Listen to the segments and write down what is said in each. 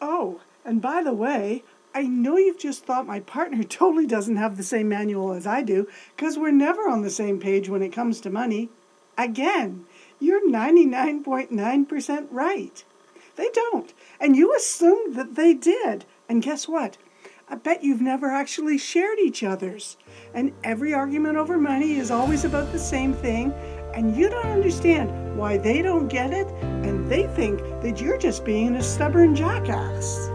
Oh, and by the way, I know you've just thought my partner totally doesn't have the same manual as I do, because we're never on the same page when it comes to money. Again, you're 99.9% right. They don't. And you assumed that they did. And guess what? I bet you've never actually shared each other's. And every argument over money is always about the same thing, and you don't understand why they don't get it, and they think that you're just being a stubborn jackass.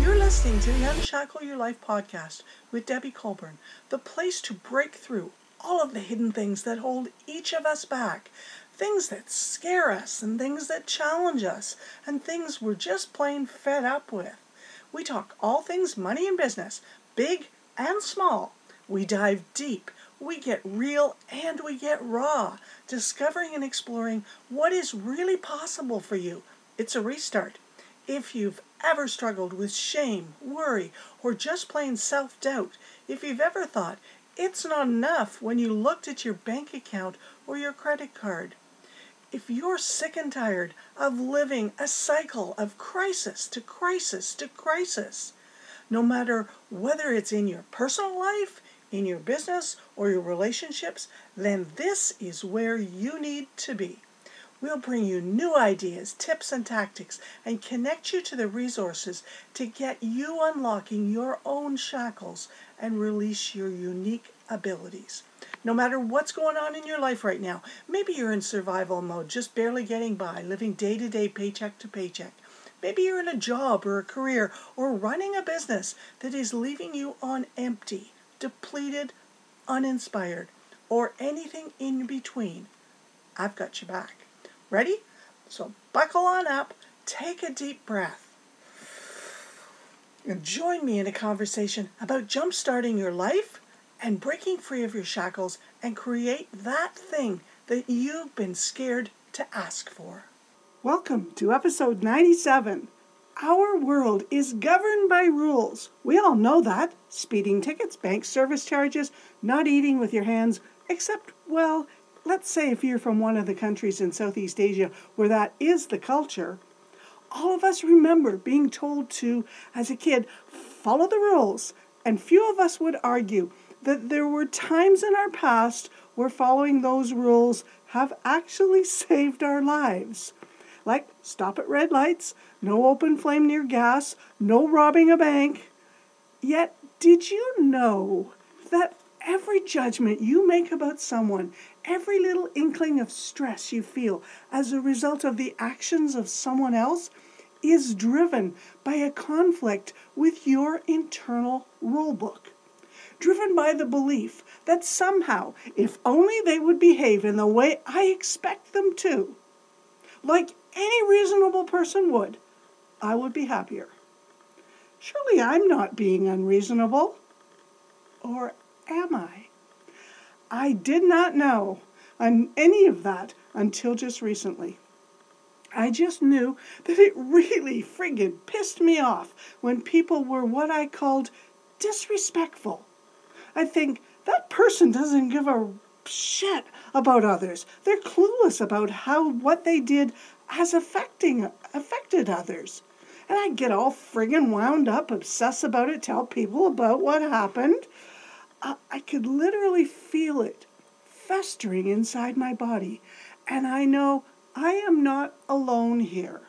You're listening to the Unshackle Your Life podcast with Debbie Colbourn, the place to break through all of the hidden things that hold each of us back, things that scare us, and things that challenge us, and things we're just plain fed up with. We talk all things money and business, big and small. We dive deep. We get real and we get raw, discovering and exploring what is really possible for you. It's a restart. If you've ever struggled with shame, worry, or just plain self doubt, if you've ever thought it's not enough when you looked at your bank account or your credit card, if you're sick and tired of living a cycle of crisis to crisis to crisis, no matter whether it's in your personal life, in your business, or your relationships, then this is where you need to be. We'll bring you new ideas, tips, and tactics and connect you to the resources to get you unlocking your own shackles and release your unique abilities. No matter what's going on in your life right now, maybe you're in survival mode, just barely getting by, living day to day, paycheck to paycheck. Maybe you're in a job or a career or running a business that is leaving you on empty, depleted, uninspired, or anything in between. I've got your back. Ready? So buckle on up, take a deep breath, and join me in a conversation about jump-starting your life and breaking free of your shackles and create that thing that you've been scared to ask for. Welcome to episode 97. Our world is governed by rules. We all know that. Speeding tickets, bank service charges, not eating with your hands, except, well, let's say if you're from one of the countries in Southeast Asia where that is the culture, all of us remember being told to, as a kid, follow the rules. And few of us would argue that there were times in our past where following those rules have actually saved our lives. Like stop at red lights, no open flame near gas, no robbing a bank. Yet, did you know that every judgment you make about someone, every little inkling of stress you feel as a result of the actions of someone else, is driven by a conflict with your internal rulebook? Driven by the belief that somehow, if only they would behave in the way I expect them to, like any reasonable person would, I would be happier. Surely I'm not being unreasonable. Or am I? I did not know any of that until just recently. I just knew that it really friggin' pissed me off when people were what I called disrespectful. I think that person doesn't give a shit about others. They're clueless about how what they did has affecting affected others. And I get all friggin' wound up, obsess about it, tell people about what happened. I, I could literally feel it festering inside my body. And I know I am not alone here.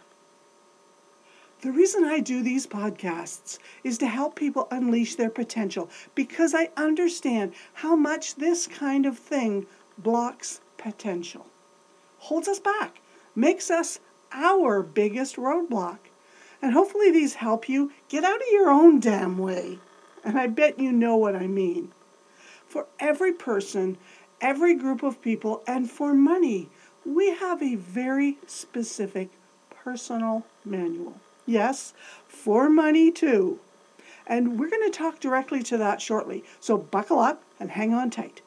The reason I do these podcasts is to help people unleash their potential because I understand how much this kind of thing blocks potential, holds us back, makes us our biggest roadblock. And hopefully, these help you get out of your own damn way. And I bet you know what I mean. For every person, every group of people, and for money, we have a very specific personal manual. Yes, for money too. And we're going to talk directly to that shortly. So buckle up and hang on tight.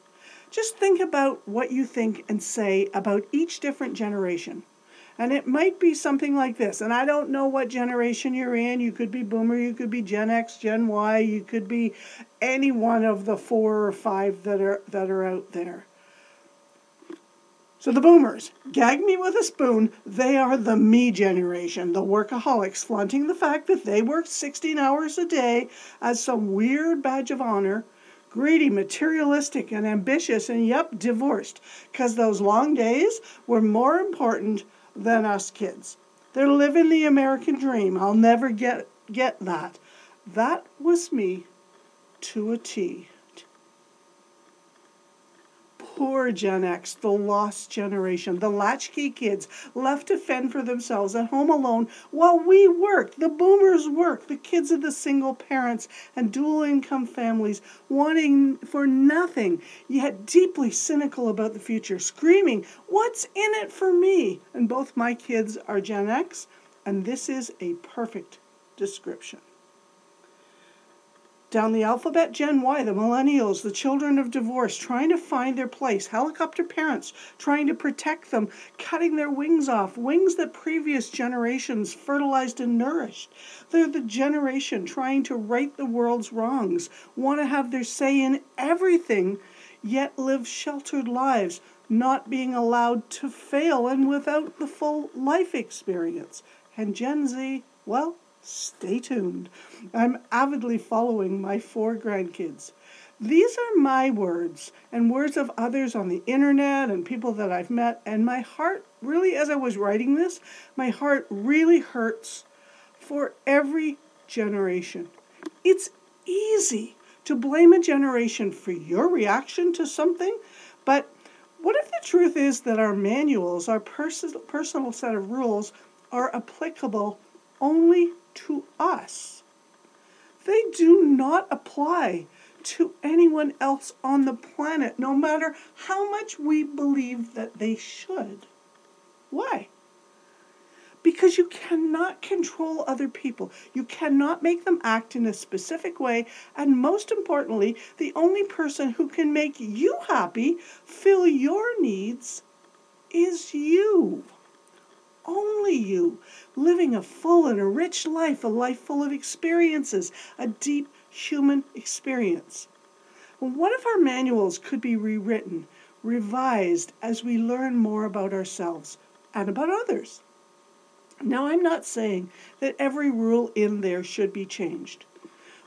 Just think about what you think and say about each different generation. And it might be something like this. And I don't know what generation you're in. You could be Boomer, you could be Gen X, Gen Y, you could be any one of the four or five that are that are out there. So the boomers, gag me with a spoon, they are the me generation, the workaholics, flaunting the fact that they work 16 hours a day as some weird badge of honor, greedy, materialistic, and ambitious, and yep, divorced, because those long days were more important than us kids. They're living the American dream. I'll never get, get that. That was me to a T poor Gen X, the lost generation, the latchkey kids left to fend for themselves at home alone while we worked. The boomers worked, the kids of the single parents and dual income families wanting for nothing, yet deeply cynical about the future, screaming, What's in it for me? And both my kids are Gen X, and this is a perfect description down the alphabet Gen Y, the millennials, the children of divorce, trying to find their place, helicopter parents trying to protect them, cutting their wings off, wings that previous generations fertilized and nourished. They're the generation trying to right the world's wrongs, want to have their say in everything, yet live sheltered lives, not being allowed to fail and without the full life experience. And Gen Z, well, Stay tuned. I'm avidly following my four grandkids. These are my words and words of others on the internet and people that I've met. And my heart, really, as I was writing this, my heart really hurts for every generation. It's easy to blame a generation for your reaction to something, but what if the truth is that our manuals, our pers- personal set of rules, are applicable only to us. They do not apply to anyone else on the planet, no matter how much we believe that they should. Why? Because you cannot control other people. You cannot make them act in a specific way. And most importantly, the only person who can make you happy, fill your needs, is you only you, living a full and a rich life, a life full of experiences, a deep human experience. What if our manuals could be rewritten, revised as we learn more about ourselves and about others? Now, I'm not saying that every rule in there should be changed.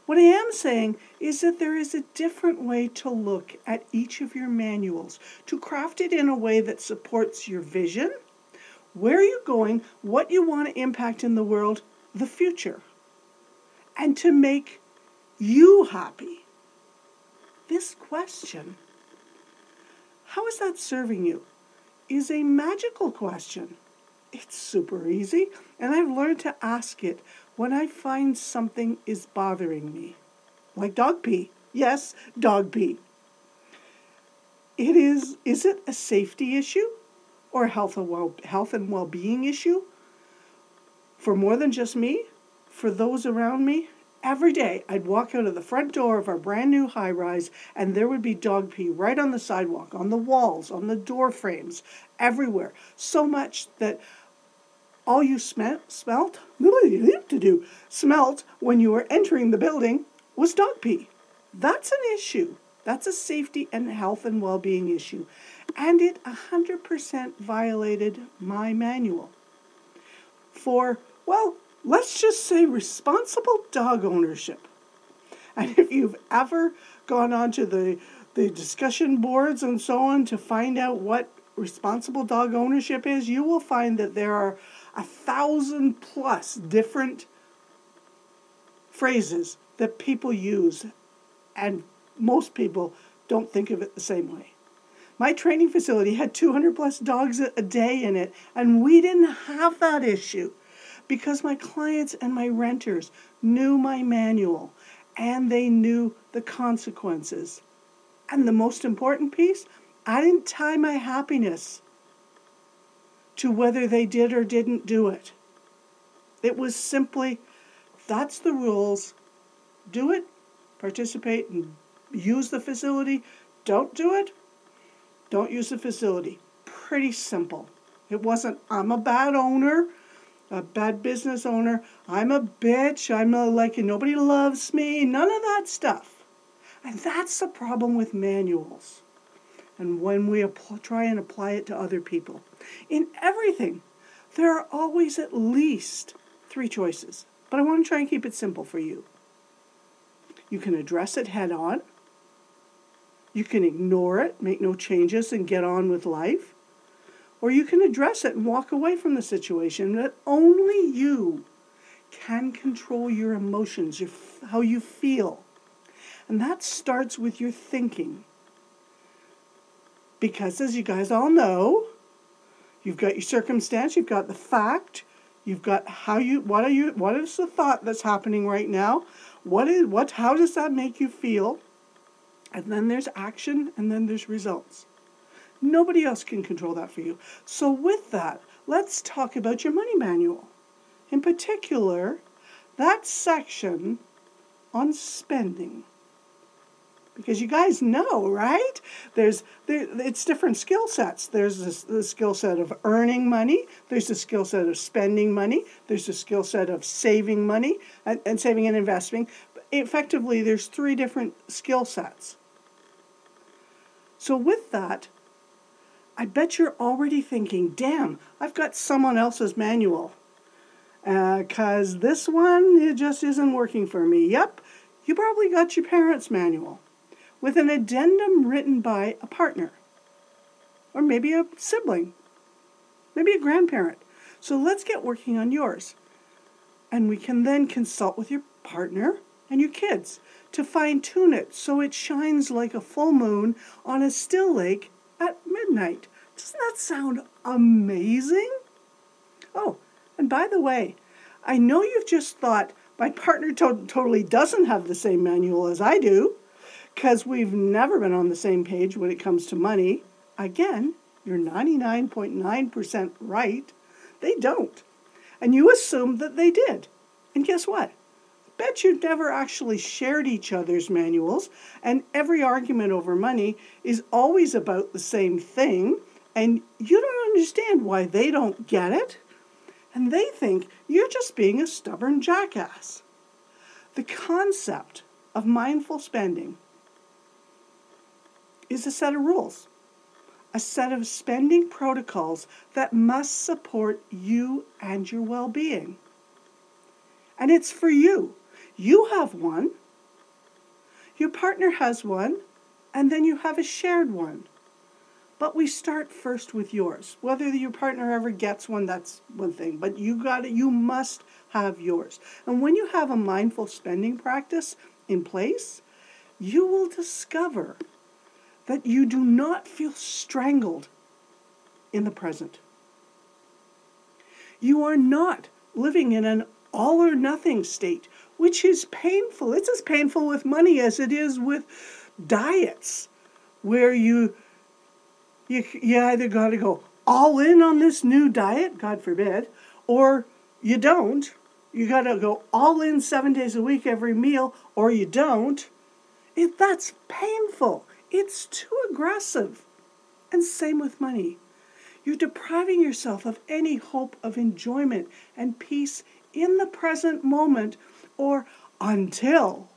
What I am saying is that there is a different way to look at each of your manuals, to craft it in a way that supports your vision where are you're going, what you want to impact in the world, the future, and to make you happy. This question, how is that serving you, is a magical question. It's super easy, and I've learned to ask it when I find something is bothering me. Like dog pee. Yes, dog pee. It is is it a safety issue? Or health and, well, health and well-being issue for more than just me, for those around me, every day I'd walk out of the front door of our brand new high rise and there would be dog pee right on the sidewalk, on the walls, on the door frames, everywhere. So much that all you sm- smelt, to do, smelt when you were entering the building was dog pee. That's an issue. That's a safety and health and well being issue. And it 100% violated my manual. For, well, let's just say responsible dog ownership. And if you've ever gone onto the, the discussion boards and so on to find out what responsible dog ownership is, you will find that there are a thousand plus different phrases that people use and most people don't think of it the same way. My training facility had 200 plus dogs a day in it, and we didn't have that issue because my clients and my renters knew my manual and they knew the consequences. And the most important piece, I didn't tie my happiness to whether they did or didn't do it. It was simply that's the rules. Do it, participate, and use the facility. Don't do it. Don't use the facility. Pretty simple. It wasn't, I'm a bad owner, a bad business owner. I'm a bitch. I'm a, like, nobody loves me. None of that stuff. And that's the problem with manuals. And when we try and apply it to other people. In everything, there are always at least three choices. But I want to try and keep it simple for you. You can address it head on. You can ignore it, make no changes, and get on with life. Or you can address it and walk away from the situation that only you can control your emotions, your, how you feel. And that starts with your thinking. Because as you guys all know, you've got your circumstance, you've got the fact, you've got how you what are you what is the thought that's happening right now? What is what how does that make you feel? And then there's action and then there's results. Nobody else can control that for you. So with that, let's talk about your money manual. In particular, that section on spending because you guys know, right? There's there, it's different skill sets. There's this, the skill set of earning money. There's the skill set of spending money. There's the skill set of saving money and, and saving and investing. Effectively, there's three different skill sets. So with that, I bet you're already thinking, "Damn, I've got someone else's manual." Because uh, this one, it just isn't working for me. Yep, you probably got your parents' manual with an addendum written by a partner, or maybe a sibling, maybe a grandparent. So let's get working on yours. And we can then consult with your partner and your kids to fine tune it so it shines like a full moon on a still lake at midnight. Doesn't that sound amazing? Oh, and by the way, I know you've just thought my partner to- totally doesn't have the same manual as I do because we've never been on the same page when it comes to money. Again, you're 99.9% right. They don't. And you assume that they did. And guess what? Bet you've never actually shared each other's manuals, and every argument over money is always about the same thing, and you don't understand why they don't get it. And they think you're just being a stubborn jackass. The concept of mindful spending is a set of rules, a set of spending protocols that must support you and your well being. And it's for you. You have one, your partner has one, and then you have a shared one. But we start first with yours. Whether your partner ever gets one, that's one thing. But you got it. You must have yours. And when you have a mindful spending practice in place, you will discover that you do not feel strangled in the present. You are not living in an all or nothing state, which is painful. It's as painful with money as it is with diets, where you you, you either got to go all in on this new diet, God forbid, or you don't. You got to go all in seven days a week every meal, or you don't. If that's painful, it's too aggressive. And same with money. You're depriving yourself of any hope of enjoyment and peace in the present moment or until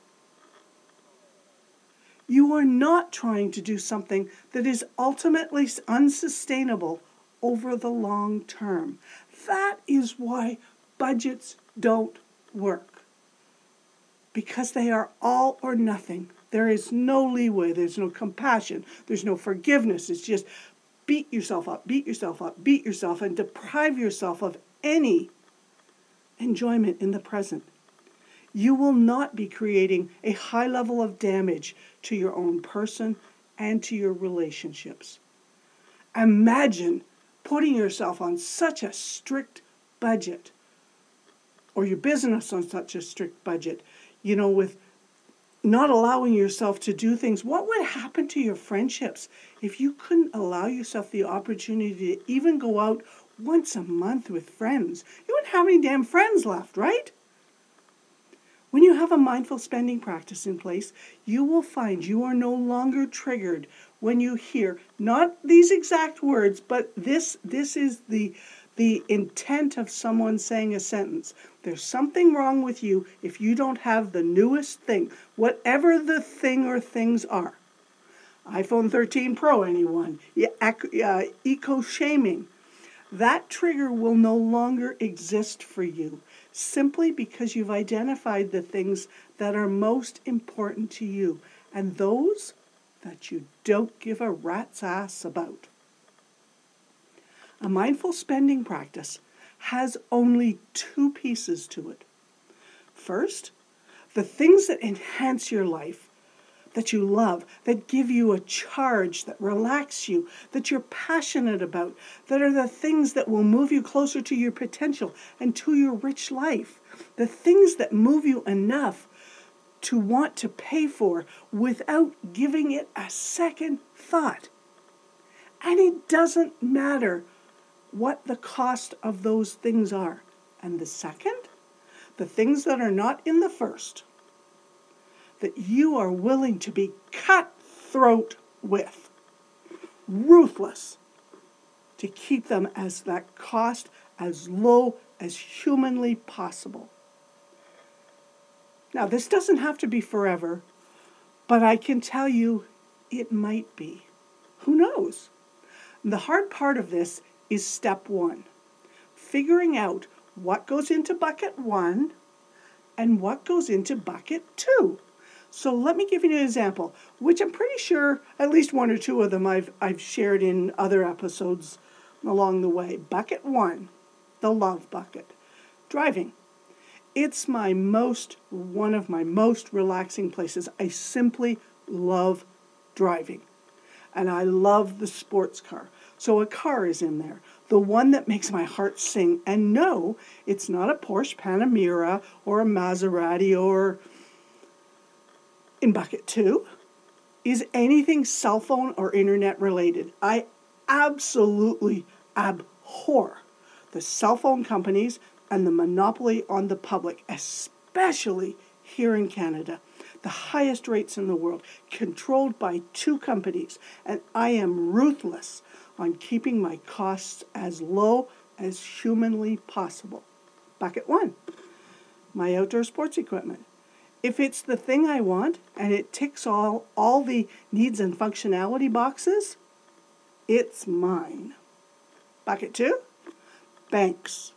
you are not trying to do something that is ultimately unsustainable over the long term. That is why budgets don't work. Because they are all or nothing. There is no leeway, there's no compassion, there's no forgiveness. It's just beat yourself up, beat yourself up, beat yourself, and deprive yourself of any enjoyment in the present. You will not be creating a high level of damage to your own person and to your relationships. Imagine putting yourself on such a strict budget or your business on such a strict budget, you know, with not allowing yourself to do things, what would happen to your friendships if you couldn't allow yourself the opportunity to even go out once a month with friends? You wouldn't have any damn friends left, right? When you have a mindful spending practice in place, you will find you are no longer triggered when you hear not these exact words, but this this is the the intent of someone saying a sentence. There's something wrong with you if you don't have the newest thing, whatever the thing or things are. iPhone 13 Pro, anyone? Uh, eco shaming. That trigger will no longer exist for you simply because you've identified the things that are most important to you and those that you don't give a rat's ass about. A mindful spending practice has only two pieces to it. First, the things that enhance your life, that you love, that give you a charge, that relax you, that you're passionate about, that are the things that will move you closer to your potential and to your rich life, the things that move you enough to want to pay for without giving it a second thought. And it doesn't matter what the cost of those things are. And the second, the things that are not in the first, that you are willing to be cutthroat with, ruthless, to keep them as that cost as low as humanly possible. Now, this doesn't have to be forever, but I can tell you it might be. Who knows? The hard part of this is step one figuring out what goes into bucket one and what goes into bucket two. So let me give you an example, which I'm pretty sure at least one or two of them I've, I've shared in other episodes along the way. Bucket one, the love bucket. Driving. It's my most, one of my most relaxing places. I simply love driving. And I love the sports car. So a car is in there, the one that makes my heart sing. And no, it's not a Porsche Panamera or a Maserati or in bucket two is anything cell phone or internet related. I absolutely abhor the cell phone companies and the monopoly on the public, especially here in Canada the highest rates in the world, controlled by two companies, and I am ruthless on keeping my costs as low as humanly possible. Bucket one my outdoor sports equipment. If it's the thing I want and it ticks all, all the needs and functionality boxes, it's mine. Bucket two banks.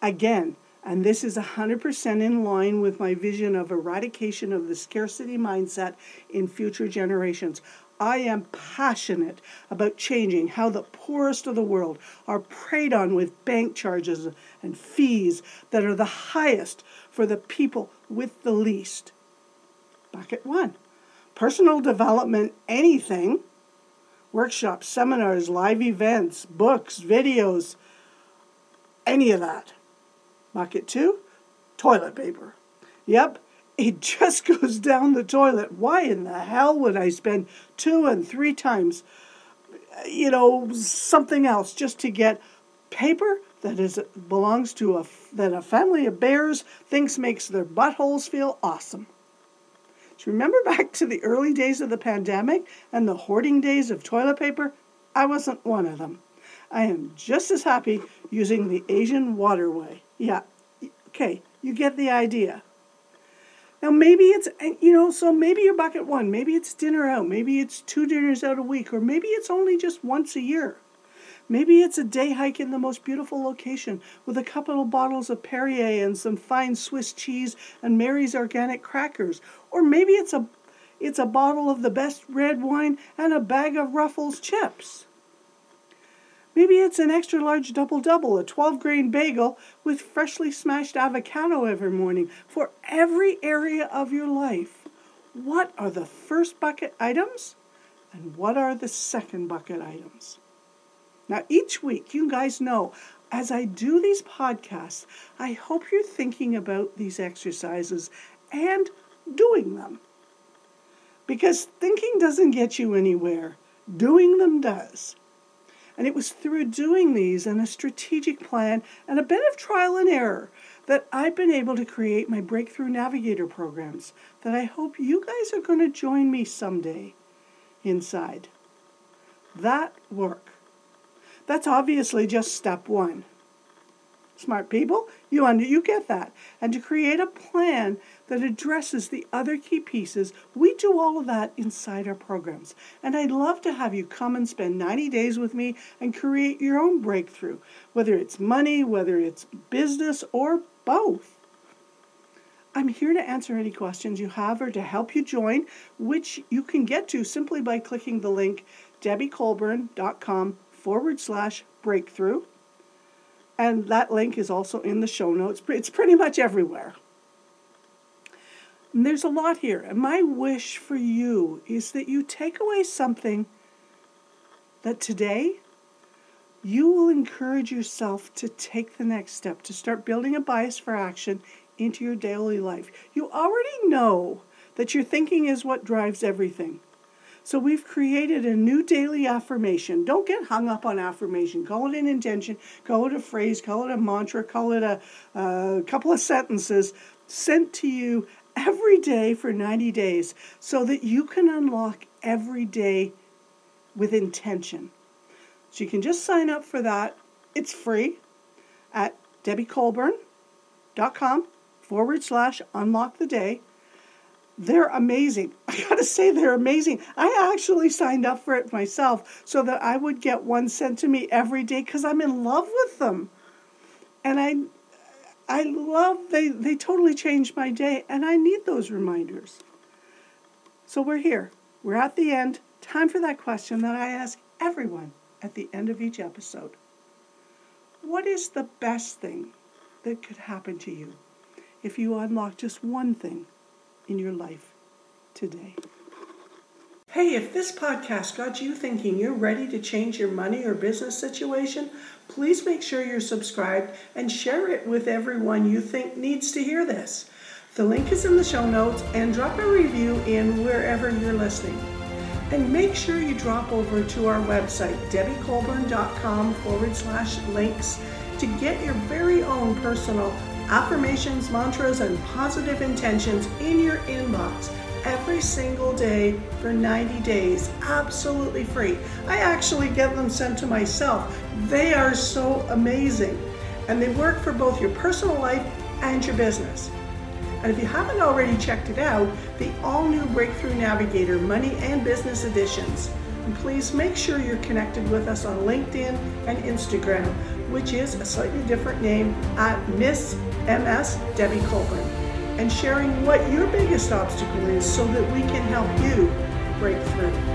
Again, and this is 100% in line with my vision of eradication of the scarcity mindset in future generations. I am passionate about changing how the poorest of the world are preyed on with bank charges and fees that are the highest for the people with the least. Bucket one personal development, anything workshops, seminars, live events, books, videos, any of that. Bucket two, toilet paper. Yep, it just goes down the toilet. Why in the hell would I spend two and three times, you know, something else just to get paper that is belongs to a that a family of bears thinks makes their buttholes feel awesome? Do you remember back to the early days of the pandemic and the hoarding days of toilet paper? I wasn't one of them. I am just as happy using the Asian waterway. Yeah, okay, you get the idea. Now, maybe it's, you know, so maybe you're bucket one. Maybe it's dinner out. Maybe it's two dinners out a week. Or maybe it's only just once a year. Maybe it's a day hike in the most beautiful location with a couple of bottles of Perrier and some fine Swiss cheese and Mary's organic crackers. Or maybe it's a it's a bottle of the best red wine and a bag of Ruffles chips. Maybe it's an extra large double double, a 12 grain bagel with freshly smashed avocado every morning for every area of your life. What are the first bucket items and what are the second bucket items? Now, each week, you guys know, as I do these podcasts, I hope you're thinking about these exercises and doing them. Because thinking doesn't get you anywhere, doing them does. And it was through doing these and a strategic plan and a bit of trial and error that I've been able to create my Breakthrough Navigator programs that I hope you guys are going to join me someday inside. That work. That's obviously just step one. Smart people, you under you get that. And to create a plan that addresses the other key pieces, we do all of that inside our programs. And I'd love to have you come and spend 90 days with me and create your own breakthrough, whether it's money, whether it's business, or both. I'm here to answer any questions you have or to help you join, which you can get to simply by clicking the link debbiecolbourn.com forward slash breakthrough. And that link is also in the show notes. It's pretty much everywhere. And there's a lot here. And my wish for you is that you take away something that today you will encourage yourself to take the next step, to start building a bias for action into your daily life. You already know that your thinking is what drives everything. So we've created a new daily affirmation. Don't get hung up on affirmation. Call it an intention, call it a phrase, call it a mantra, call it a, a couple of sentences sent to you every day for 90 days so that you can unlock every day with intention. So you can just sign up for that. It's free at debbiecolbourn.com forward slash unlock the day. They're amazing. I gotta say, they're amazing. I actually signed up for it myself so that I would get one sent to me every day because I'm in love with them. And I I love they they totally changed my day and I need those reminders. So we're here. We're at the end. Time for that question that I ask everyone at the end of each episode. What is the best thing that could happen to you if you unlock just one thing in your life today? Hey, if this podcast got you thinking you're ready to change your money or business situation, please make sure you're subscribed and share it with everyone you think needs to hear this. The link is in the show notes and drop a review in wherever you're listening. And make sure you drop over to our website, debbiecolbourn.com forward slash links, to get your very own personal affirmations, mantras, and positive intentions in your inbox every single day for 90 days, absolutely free. I actually get them sent to myself. They are so amazing. And they work for both your personal life and your business. And if you haven't already checked it out, the all new Breakthrough Navigator Money and Business Editions. And please make sure you're connected with us on LinkedIn and Instagram, which is a slightly different name at Miss MS Debbie Colbourn, and sharing what your biggest obstacle is so that we can help you break through.